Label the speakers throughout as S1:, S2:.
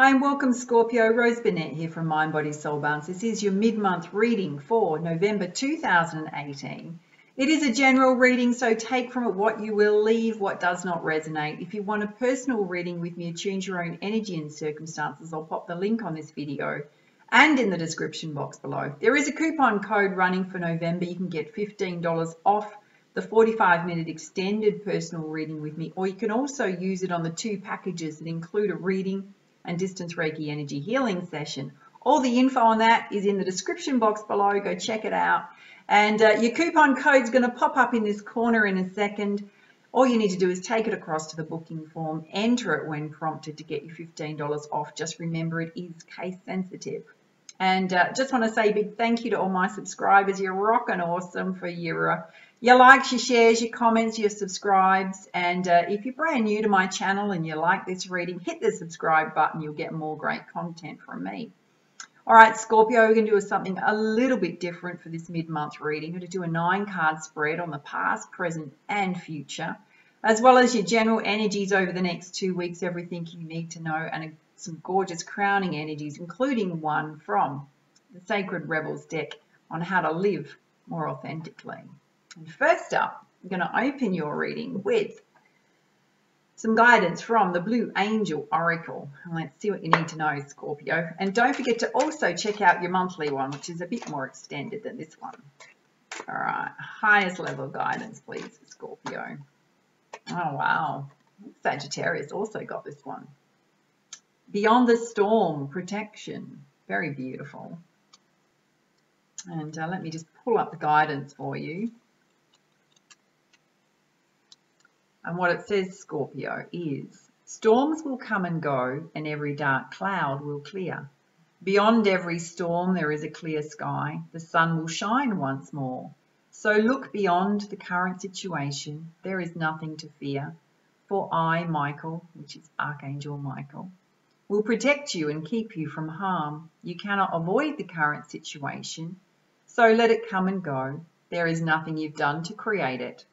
S1: Hi and welcome Scorpio, Rose Burnett here from Mind Body Soul Balance. This is your mid-month reading for November 2018. It is a general reading, so take from it what you will, leave what does not resonate. If you want a personal reading with me, attune your own energy and circumstances, I'll pop the link on this video and in the description box below. There is a coupon code running for November. You can get $15 off the 45 minute extended personal reading with me, or you can also use it on the two packages that include a reading and distance Reiki energy healing session. All the info on that is in the description box below. Go check it out. And uh, your coupon code is going to pop up in this corner in a second. All you need to do is take it across to the booking form, enter it when prompted to get your $15 off. Just remember it is case sensitive. And uh, just want to say a big thank you to all my subscribers. You're rocking awesome for your, uh, your likes, your shares, your comments, your subscribes. And uh, if you're brand new to my channel and you like this reading, hit the subscribe button. You'll get more great content from me. All right, Scorpio, we're going to do something a little bit different for this mid-month reading. We're going to do a nine-card spread on the past, present, and future, as well as your general energies over the next two weeks, everything you need to know, and some gorgeous crowning energies, including one from the Sacred Rebels deck on how to live more authentically. First up, I'm going to open your reading with some guidance from the Blue Angel Oracle. Let's see what you need to know, Scorpio. And don't forget to also check out your monthly one, which is a bit more extended than this one. All right, highest level of guidance, please, Scorpio. Oh, wow. Sagittarius also got this one. Beyond the Storm, Protection. Very beautiful. And uh, let me just pull up the guidance for you. And what it says, Scorpio, is storms will come and go and every dark cloud will clear. Beyond every storm there is a clear sky. The sun will shine once more. So look beyond the current situation. There is nothing to fear. For I, Michael, which is Archangel Michael, will protect you and keep you from harm. You cannot avoid the current situation, so let it come and go. There is nothing you've done to create it.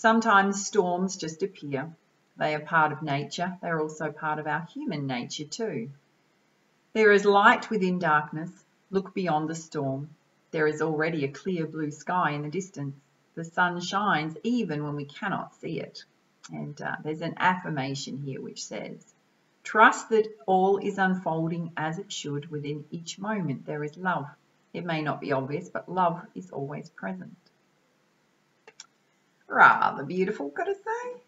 S1: Sometimes storms just appear. They are part of nature. They're also part of our human nature too. There is light within darkness. Look beyond the storm. There is already a clear blue sky in the distance. The sun shines even when we cannot see it. And uh, there's an affirmation here which says, Trust that all is unfolding as it should within each moment. There is love. It may not be obvious, but love is always present. Rather beautiful, gotta say.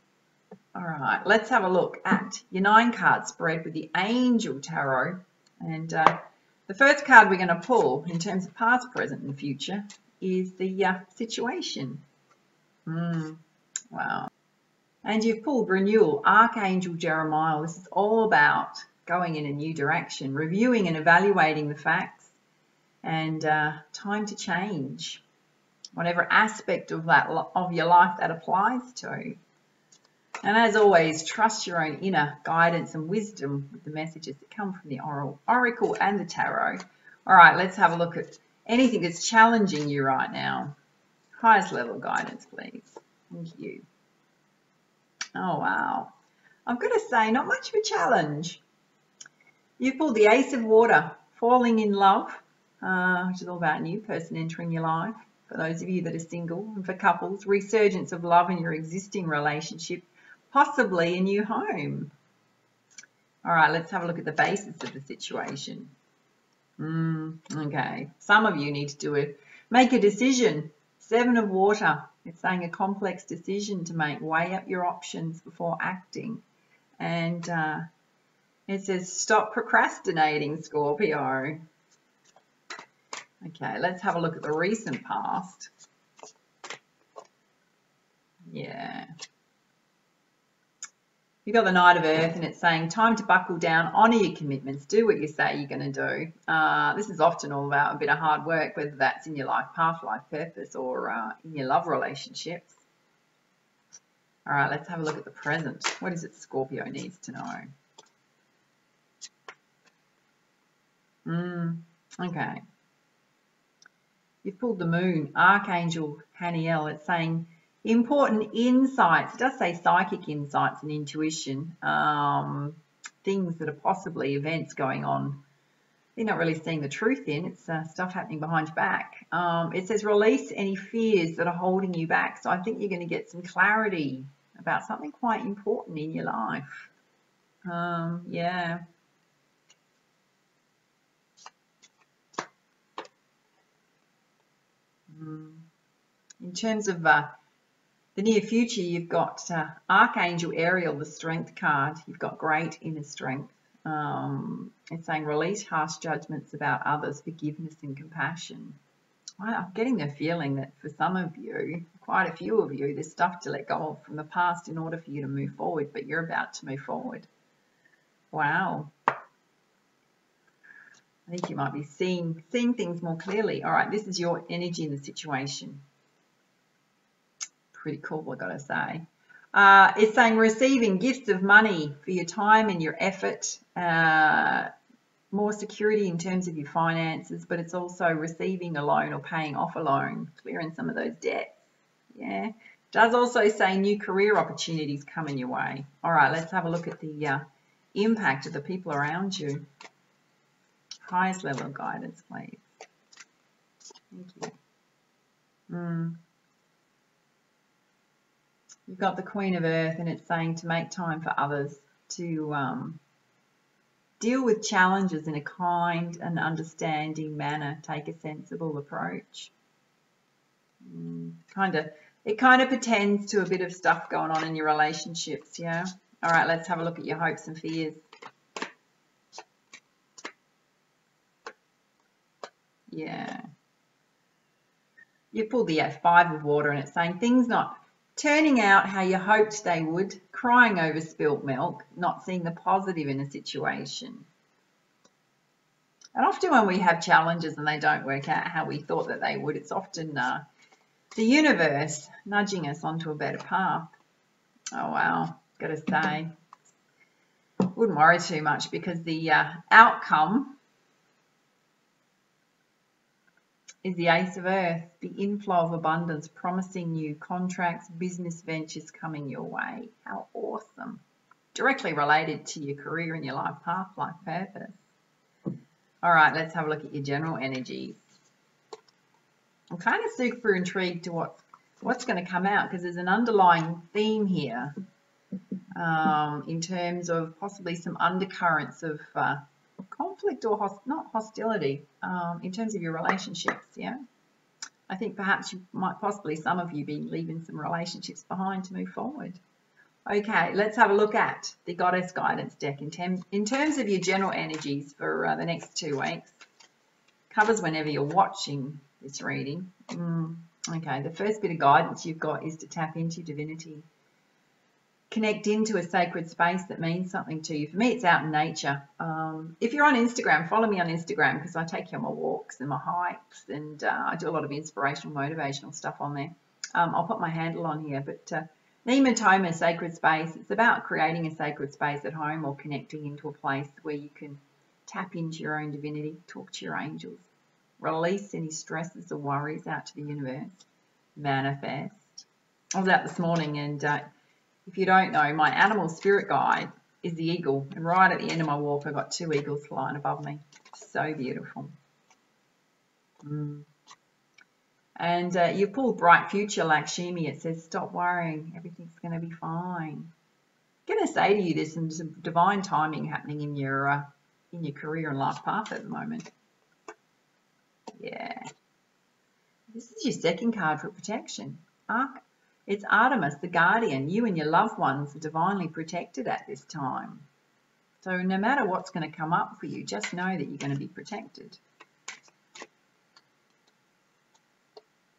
S1: All right, let's have a look at your nine card spread with the Angel Tarot. And uh, the first card we're going to pull in terms of past, present, and future is the uh, situation. Mm, wow. And you've pulled renewal, Archangel Jeremiah. This is all about going in a new direction, reviewing and evaluating the facts, and uh, time to change. Whatever aspect of that of your life that applies to. And as always, trust your own inner guidance and wisdom with the messages that come from the oracle and the tarot. All right, let's have a look at anything that's challenging you right now. Highest level guidance, please. Thank you. Oh, wow. I've got to say, not much of a challenge. You pulled the Ace of Water, falling in love, uh, which is all about a new person entering your life. For those of you that are single and for couples, resurgence of love in your existing relationship, possibly a new home. All right, let's have a look at the basis of the situation. Mm, okay, some of you need to do it. Make a decision. Seven of water. It's saying a complex decision to make. Weigh up your options before acting. And uh, it says stop procrastinating, Scorpio. Okay, let's have a look at the recent past. Yeah. You've got the Knight of Earth and it's saying time to buckle down, honour your commitments, do what you say you're going to do. Uh, this is often all about a bit of hard work, whether that's in your life path, life purpose, or uh, in your love relationships. All right, let's have a look at the present. What is it Scorpio needs to know? Hmm, okay. You've pulled the moon, Archangel Haniel. It's saying important insights. It does say psychic insights and intuition. Um, things that are possibly events going on you're not really seeing the truth in. It's uh, stuff happening behind your back. Um, it says release any fears that are holding you back. So I think you're going to get some clarity about something quite important in your life. Um, yeah. In terms of uh, the near future, you've got uh, Archangel Ariel, the strength card. You've got great inner strength. Um, it's saying release harsh judgments about others, forgiveness and compassion. I'm getting the feeling that for some of you, quite a few of you, there's stuff to let go of from the past in order for you to move forward, but you're about to move forward. Wow. I think you might be seeing seeing things more clearly. All right, this is your energy in the situation. Pretty cool, I gotta say. Uh, it's saying receiving gifts of money for your time and your effort, uh, more security in terms of your finances, but it's also receiving a loan or paying off a loan, clearing some of those debts. Yeah. It Does also say new career opportunities coming your way. All right, let's have a look at the uh, impact of the people around you. Highest level of guidance, please. Thank you. Mm. You've got the Queen of Earth, and it's saying to make time for others, to um, deal with challenges in a kind and understanding manner, take a sensible approach. Mm, kind of, it kind of pretends to a bit of stuff going on in your relationships, yeah? All right, let's have a look at your hopes and fears. Yeah. You pulled the Five of Water and it's saying things not turning out how you hoped they would, crying over spilt milk, not seeing the positive in a situation. And often when we have challenges and they don't work out how we thought that they would, it's often uh, the universe nudging us onto a better path. Oh wow, gotta say, wouldn't worry too much because the uh, outcome is the Ace of Earth, the inflow of abundance promising you contracts, business ventures coming your way. How awesome. Directly related to your career and your life path, life purpose. All right, let's have a look at your general energies. I'm kind of super intrigued to what, what's going to come out because there's an underlying theme here um, in terms of possibly some undercurrents of uh, conflict or host, not hostility um, in terms of your relationships. Yeah, I think perhaps you might possibly some of you be leaving some relationships behind to move forward. Okay, let's have a look at the Goddess Guidance deck in, terms, in terms of your general energies for uh, the next two weeks. Covers whenever you're watching this reading. Mm, okay, the first bit of guidance you've got is to tap into divinity connect into a sacred space that means something to you. For me, it's out in nature. Um, if you're on Instagram, follow me on Instagram because I take you on my walks and my hikes and uh, I do a lot of inspirational, motivational stuff on there. Um, I'll put my handle on here, but uh, Nemetona Sacred Space, it's about creating a sacred space at home or connecting into a place where you can tap into your own divinity, talk to your angels, release any stresses or worries out to the universe, manifest. I was out this morning and uh, if you don't know, my animal spirit guide is the eagle. And right at the end of my walk, I've got two eagles flying above me. So beautiful. Mm. And uh, you pull Bright Future Lakshmi. It says, stop worrying. Everything's going to be fine. I'm going to say to you, there's some, some divine timing happening in your, uh, in your career and life path at the moment. Yeah. This is your second card for protection. It's Artemis, the guardian. You and your loved ones are divinely protected at this time. So no matter what's going to come up for you, just know that you're going to be protected.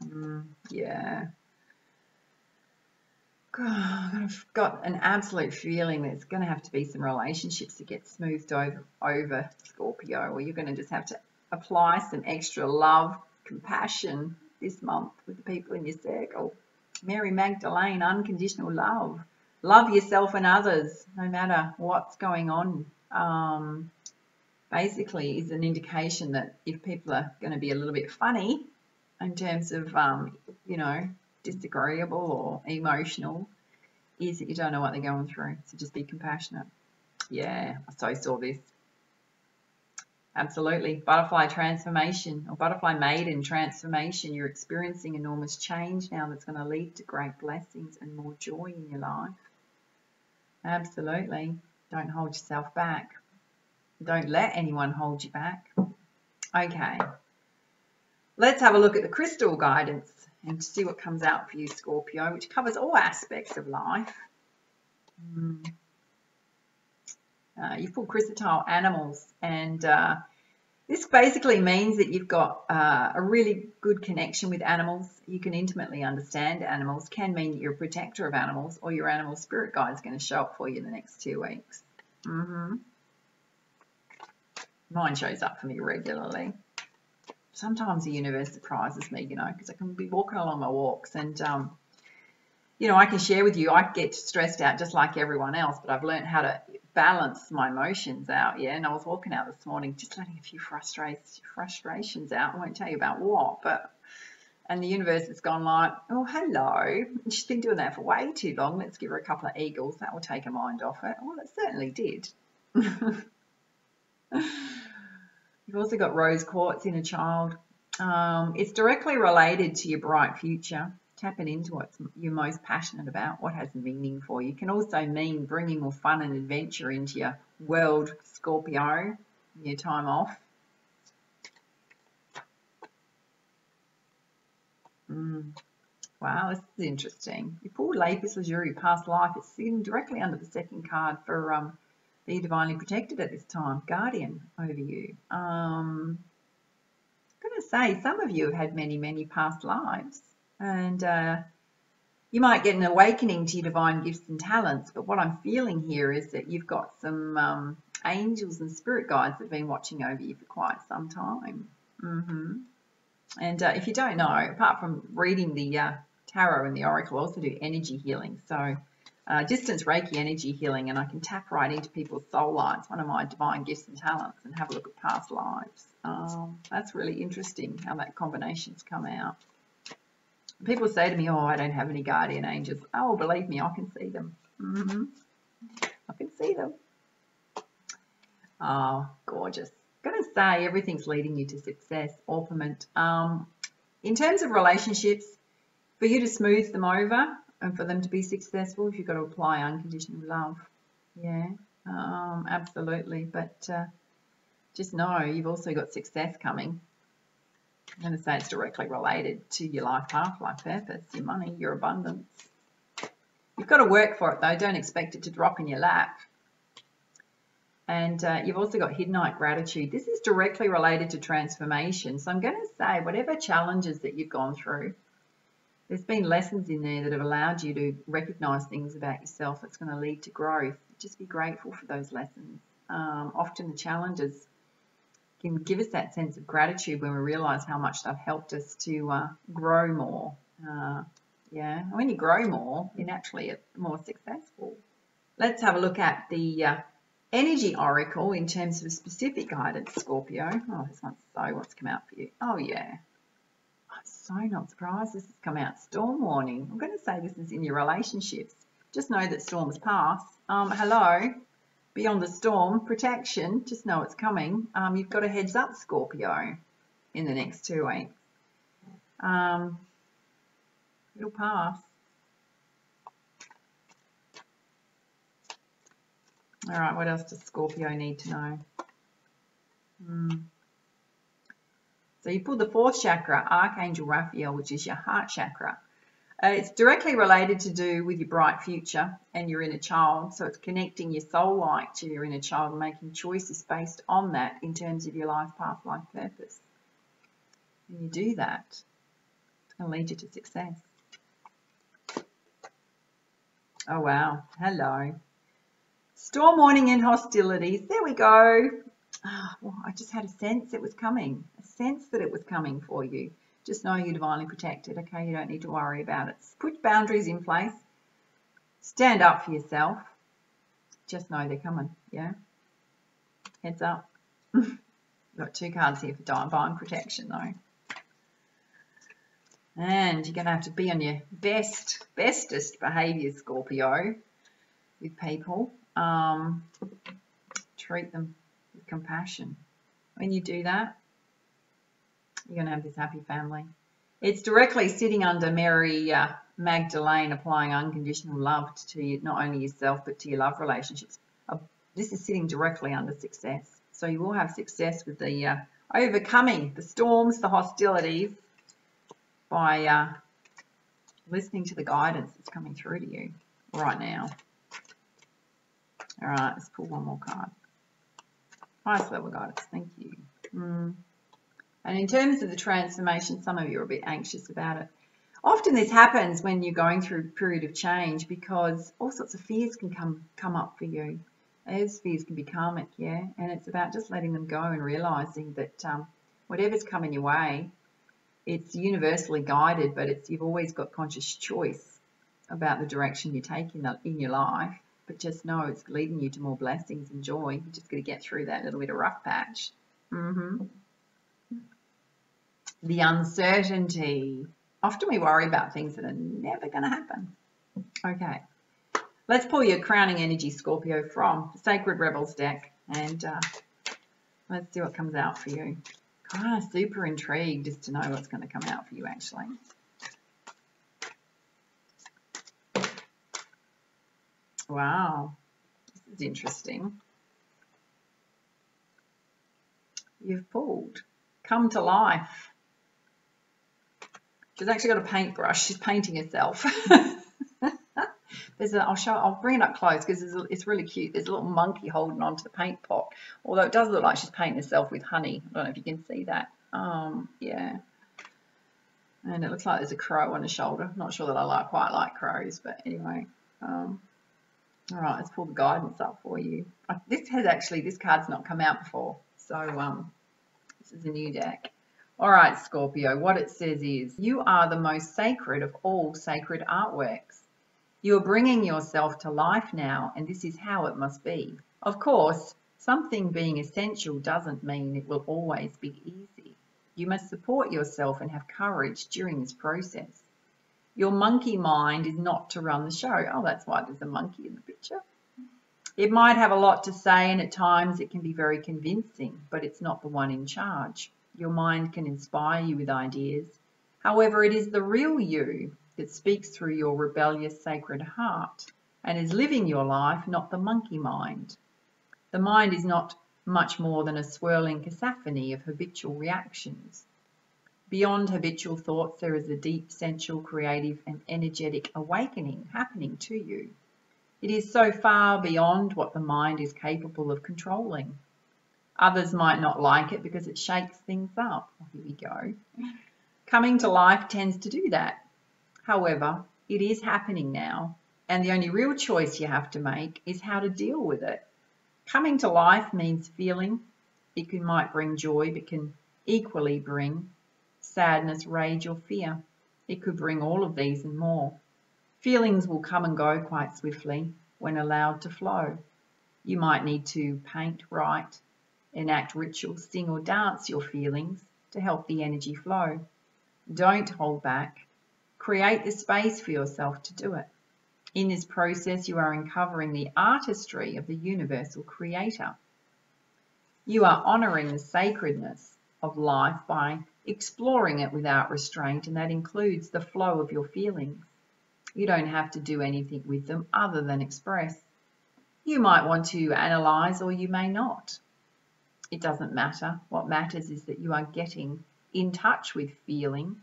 S1: Mm, yeah. God, I've got an absolute feeling there's going to have to be some relationships that get smoothed over, over Scorpio, or you're going to just have to apply some extra love, compassion this month with the people in your circle. Mary Magdalene, unconditional love. Love yourself and others, no matter what's going on. Um, basically, is an indication that if people are going to be a little bit funny in terms of, um, you know, disagreeable or emotional, is that you don't know what they're going through. So just be compassionate. Yeah, I so saw this. Absolutely. Butterfly transformation or butterfly maiden transformation. You're experiencing enormous change now that's going to lead to great blessings and more joy in your life. Absolutely. Don't hold yourself back. Don't let anyone hold you back. Okay. Let's have a look at the crystal guidance and see what comes out for you, Scorpio, which covers all aspects of life. Mm. Uh, you've pulled chrysotile animals, and uh, this basically means that you've got uh, a really good connection with animals. You can intimately understand animals. Can mean that you're a protector of animals, or your animal spirit guide is going to show up for you in the next two weeks. Mm -hmm. Mine shows up for me regularly. Sometimes the universe surprises me, you know, because I can be walking along my walks and um, you know, I can share with you, I get stressed out just like everyone else, but I've learned how to balance my emotions out. Yeah. And I was walking out this morning, just letting a few frustrations out. I won't tell you about what, but, and the universe has gone like, oh, hello. she's been doing that for way too long. Let's give her a couple of eagles. That will take her mind off it. Well, it certainly did. You've also got rose quartz inner child. Um, it's directly related to your bright future tapping into what you're most passionate about, what has meaning for you. It can also mean bringing more fun and adventure into your world, Scorpio, your time off. Mm. Wow, this is interesting. You pulled Lapis Lazuli, past life. It's sitting directly under the second card for um, be divinely protected at this time. Guardian over you. Um, I'm going to say some of you have had many, many past lives and uh, you might get an awakening to your divine gifts and talents. But what I'm feeling here is that you've got some um, angels and spirit guides that have been watching over you for quite some time. Mm-hmm. And uh, if you don't know, apart from reading the uh, tarot and the oracle, I also do energy healing. So uh, distance Reiki energy healing, and I can tap right into people's soul lights, one of my divine gifts and talents, and have a look at past lives. Um, that's really interesting how that combination's come out people say to me, oh, I don't have any guardian angels. Oh, believe me, I can see them. Mm -hmm. I can see them. Oh, gorgeous. Going to say everything's leading you to success, orpiment. Um, in terms of relationships, for you to smooth them over and for them to be successful, you've got to apply unconditional love. Yeah, um, absolutely. But uh, just know you've also got success coming. I'm going to say it's directly related to your life path, life purpose, your money, your abundance. You've got to work for it though. Don't expect it to drop in your lap. And uh, you've also got Hiddenite gratitude. This is directly related to transformation. So I'm going to say whatever challenges that you've gone through, there's been lessons in there that have allowed you to recognize things about yourself that's going to lead to growth. Just be grateful for those lessons. Um, often the challenges can give us that sense of gratitude when we realize how much they've helped us to uh, grow more. Uh, yeah, when you grow more, you're naturally more successful. Let's have a look at the uh, energy oracle in terms of specific guidance, Scorpio. Oh, this one's so what's come out for you. Oh, yeah. I'm so not surprised this has come out. Storm warning. I'm going to say this is in your relationships. Just know that storms pass. Um, hello beyond the storm, protection, just know it's coming. Um, you've got a heads up Scorpio in the next two weeks. Um, it'll pass. All right, what else does Scorpio need to know? Hmm. So you pull the fourth chakra, Archangel Raphael, which is your heart chakra. Uh, it's directly related to do with your bright future and your inner child. So it's connecting your soul light to your inner child and making choices based on that in terms of your life path, life purpose. When you do that, going to lead you to success. Oh, wow. Hello. Storm warning and hostilities. There we go. Oh, well, I just had a sense it was coming, a sense that it was coming for you. Just know you're divinely protected, okay? You don't need to worry about it. Put boundaries in place. Stand up for yourself. Just know they're coming, yeah? Heads up. got two cards here for divine protection, though. And you're going to have to be on your best, bestest behaviour, Scorpio, with people. Um, treat them with compassion. When you do that, you're going to have this happy family. It's directly sitting under Mary uh, Magdalene applying unconditional love to you, not only yourself, but to your love relationships. Uh, this is sitting directly under success. So you will have success with the uh, overcoming the storms, the hostilities by uh, listening to the guidance that's coming through to you right now. All right, let's pull one more card. Highest level guidance, thank you. Mm. And in terms of the transformation, some of you are a bit anxious about it. Often this happens when you're going through a period of change because all sorts of fears can come come up for you. Those fears can be karmic, yeah, and it's about just letting them go and realizing that um, whatever's coming your way, it's universally guided, but it's you've always got conscious choice about the direction you take in, your life. But just know it's leading you to more blessings and joy. You're just going to get through that little bit of rough patch. Mm-hmm. The uncertainty. Often we worry about things that are never going to happen. Okay. Let's pull your crowning energy, Scorpio, from Sacred Rebels deck. And uh, let's see what comes out for you. Kind of super intrigued just to know what's going to come out for you, actually. Wow, this is interesting. You've pulled. Come to life. She's actually got a paintbrush. She's painting herself. There's a, I'll show, I'll bring it up close because it's, it's, really cute. There's a little monkey holding onto the paint pot. Although it does look like she's painting herself with honey. I don't know if you can see that. Um, yeah. And it looks like there's a crow on the shoulder. Not sure that I like quite like crows, but anyway. Um, all right, let's pull the guidance up for you. This has actually, this card's not come out before. So um, this is a new deck. All right, Scorpio, what it says is, you are the most sacred of all sacred artworks. You are bringing yourself to life now, and this is how it must be. Of course, something being essential doesn't mean it will always be easy. You must support yourself and have courage during this process. Your monkey mind is not to run the show. Oh, that's why there's a monkey in the picture. It might have a lot to say and at times it can be very convincing, but it's not the one in charge. Your mind can inspire you with ideas. However, it is the real you that speaks through your rebellious sacred heart and is living your life, not the monkey mind. The mind is not much more than a swirling cacophony of habitual reactions. Beyond habitual thoughts, there is a deep, sensual, creative, and energetic awakening happening to you. It is so far beyond what the mind is capable of controlling. Others might not like it because it shakes things up. Here we go. Coming to life tends to do that. However, it is happening now, and the only real choice you have to make is how to deal with it. Coming to life means feeling. It can, might bring joy, but can equally bring sadness, rage, or fear. It could bring all of these and more. Feelings will come and go quite swiftly when allowed to flow. You might need to paint, write, enact rituals, sing, or dance your feelings to help the energy flow. Don't hold back. Create the space for yourself to do it. In this process, you are uncovering the artistry of the universal creator. You are honouring the sacredness of life by exploring it without restraint, and that includes the flow of your feelings. You don't have to do anything with them other than express. You might want to analyse or you may not. It doesn't matter. What matters is that you are getting in touch with feeling,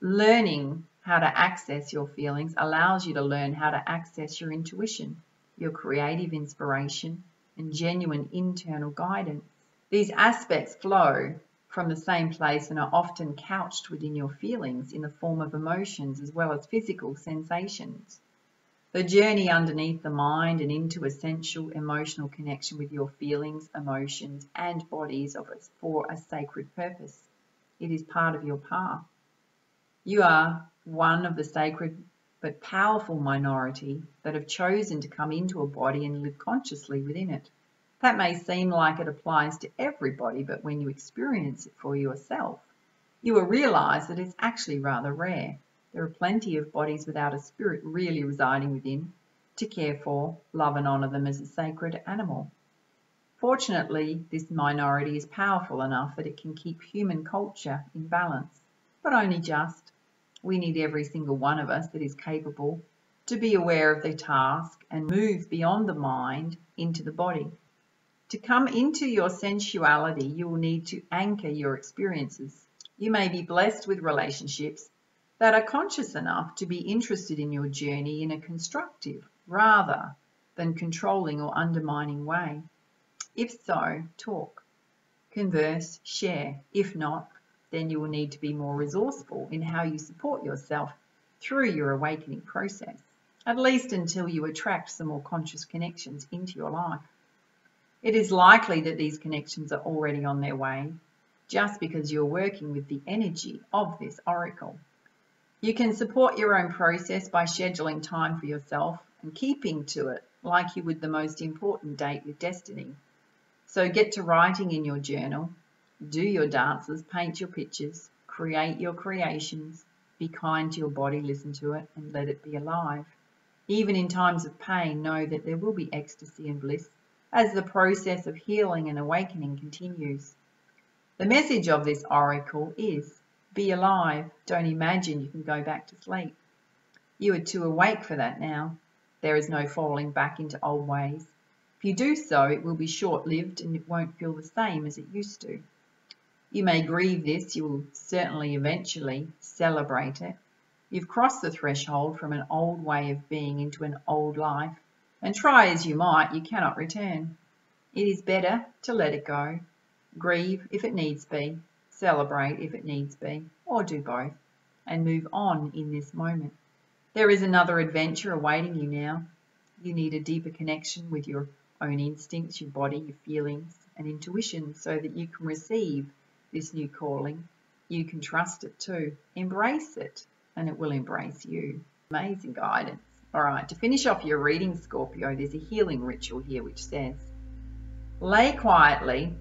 S1: learning how to access your feelings allows you to learn how to access your intuition, your creative inspiration, and genuine internal guidance. These aspects flow from the same place and are often couched within your feelings in the form of emotions as well as physical sensations. The journey underneath the mind and into essential emotional connection with your feelings, emotions, and bodies of for a sacred purpose. It is part of your path. You are one of the sacred but powerful minority that have chosen to come into a body and live consciously within it. That may seem like it applies to everybody, but when you experience it for yourself, you will realize that it's actually rather rare. There are plenty of bodies without a spirit really residing within to care for, love and honor them as a sacred animal. Fortunately, this minority is powerful enough that it can keep human culture in balance, but only just. We need every single one of us that is capable to be aware of their task and move beyond the mind into the body. To come into your sensuality, you will need to anchor your experiences. You may be blessed with relationships that are conscious enough to be interested in your journey in a constructive rather than controlling or undermining way. If so, talk, converse, share. If not, then you will need to be more resourceful in how you support yourself through your awakening process, at least until you attract some more conscious connections into your life. It is likely that these connections are already on their way just because you're working with the energy of this oracle. You can support your own process by scheduling time for yourself and keeping to it like you would the most important date with destiny. So get to writing in your journal, do your dances, paint your pictures, create your creations, be kind to your body, listen to it, and let it be alive. Even in times of pain, know that there will be ecstasy and bliss as the process of healing and awakening continues. The message of this oracle is be alive, don't imagine you can go back to sleep. You are too awake for that now. There is no falling back into old ways. If you do so, it will be short lived and it won't feel the same as it used to. You may grieve this, you will certainly eventually celebrate it. You've crossed the threshold from an old way of being into an old life and try as you might, you cannot return. It is better to let it go, grieve if it needs be, celebrate if it needs be, or do both, and move on in this moment. There is another adventure awaiting you now. You need a deeper connection with your own instincts, your body, your feelings, and intuition so that you can receive this new calling. You can trust it too. Embrace it, and it will embrace you. Amazing guidance. All right, to finish off your reading, Scorpio, there's a healing ritual here which says, lay quietly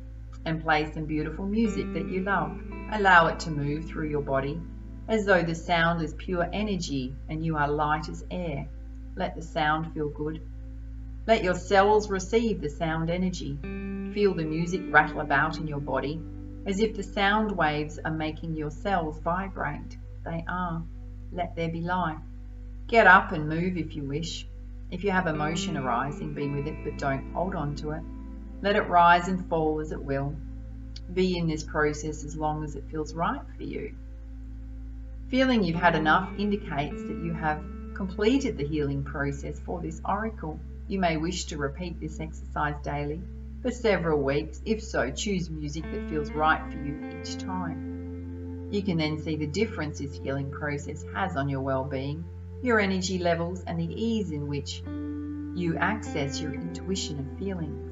S1: and play some beautiful music that you love. Allow it to move through your body as though the sound is pure energy and you are light as air. Let the sound feel good. Let your cells receive the sound energy. Feel the music rattle about in your body as if the sound waves are making your cells vibrate. They are. Let there be life. Get up and move if you wish. If you have emotion arising, be with it, but don't hold on to it. Let it rise and fall as it will. Be in this process as long as it feels right for you. Feeling you've had enough indicates that you have completed the healing process for this oracle. You may wish to repeat this exercise daily for several weeks. If so, choose music that feels right for you each time. You can then see the difference this healing process has on your well-being your energy levels, and the ease in which you access your intuition and feelings.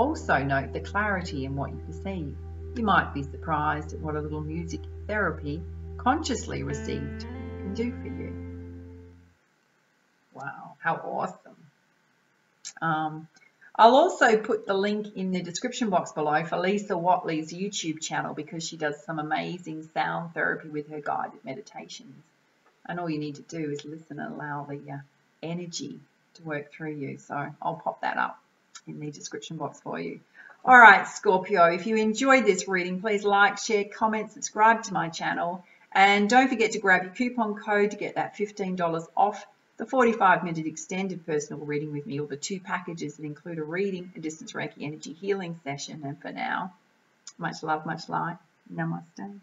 S1: Also, note the clarity in what you perceive. You might be surprised at what a little music therapy, consciously received, can do for you. Wow, how awesome! Um, I'll also put the link in the description box below for Lisa Whatley's YouTube channel because she does some amazing sound therapy with her guided meditations. And all you need to do is listen and allow the uh, energy to work through you. So I'll pop that up in the description box for you. All right, Scorpio, if you enjoyed this reading, please like, share, comment, subscribe to my channel. And don't forget to grab your coupon code to get that $15 off the 45 minute extended personal reading with me or the two packages that include a reading, a distance Reiki energy healing session. And for now, much love, much light. Namaste.